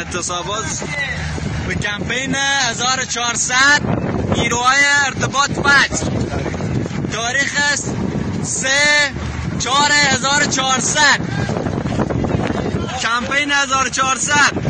اعتصابات به کمپین 1400 نیروهای ارتباط فجر تاریخ است 3 4 کمپین 1400